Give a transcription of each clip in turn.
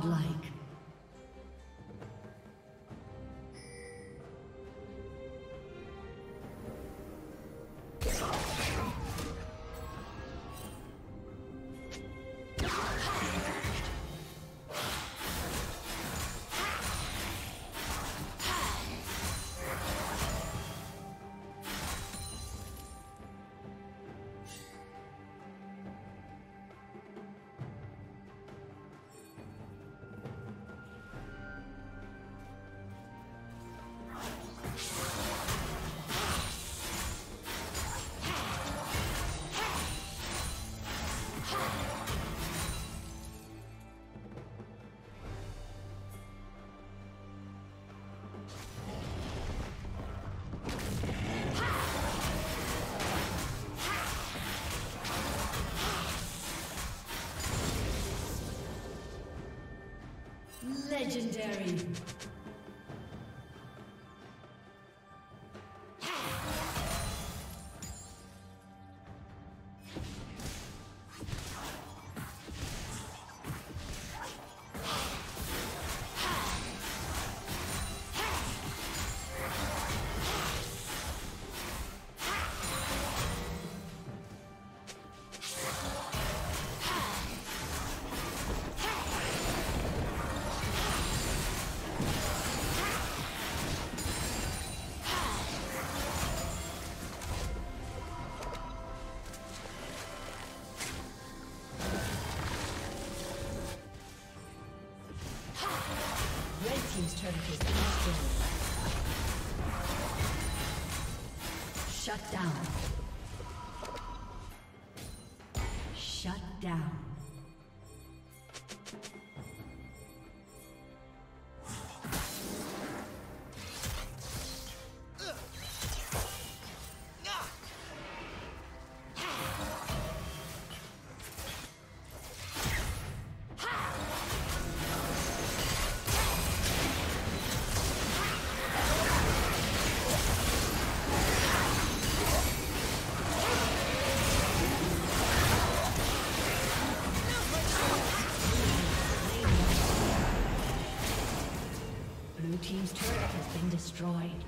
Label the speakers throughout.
Speaker 1: Godlike. Legendary. Shut down. Destroyed.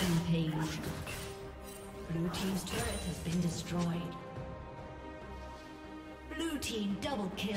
Speaker 1: Rampage. Blue Team's turret has been destroyed. Blue Team double kill.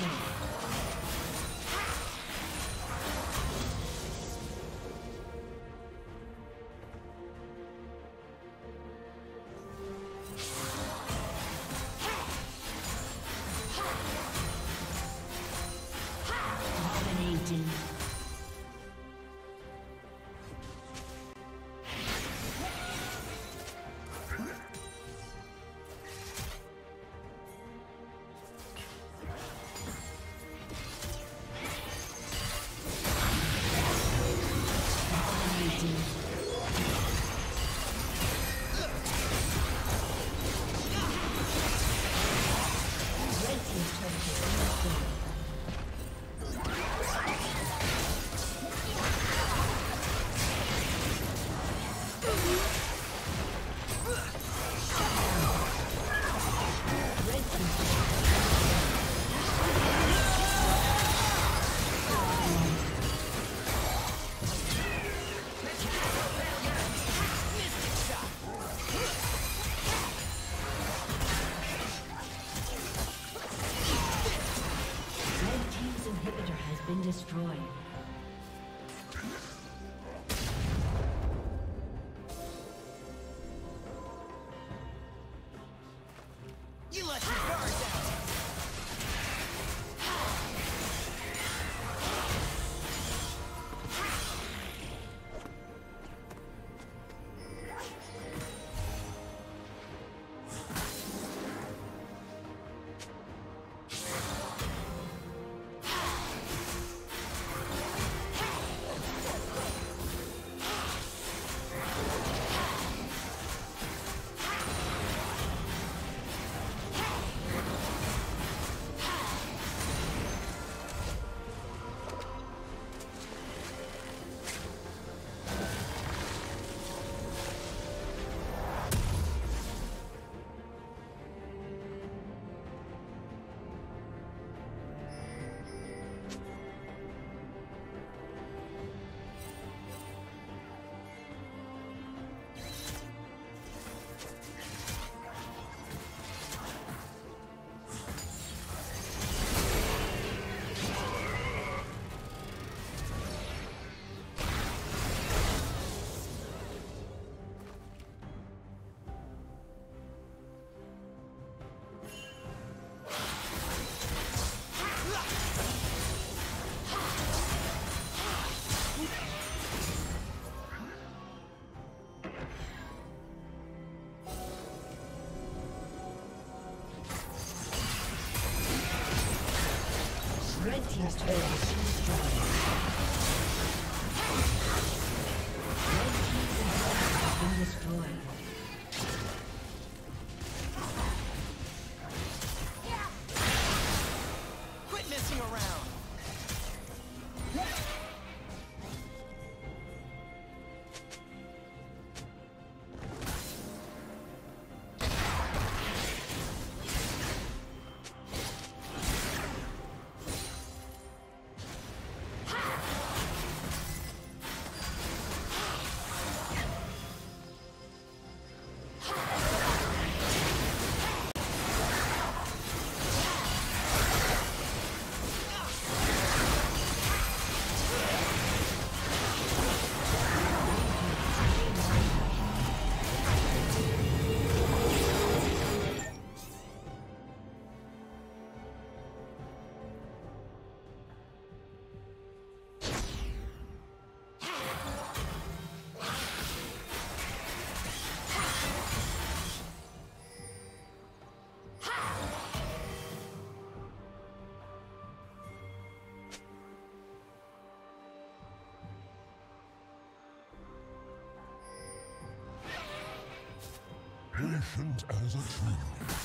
Speaker 1: Patient as a tree.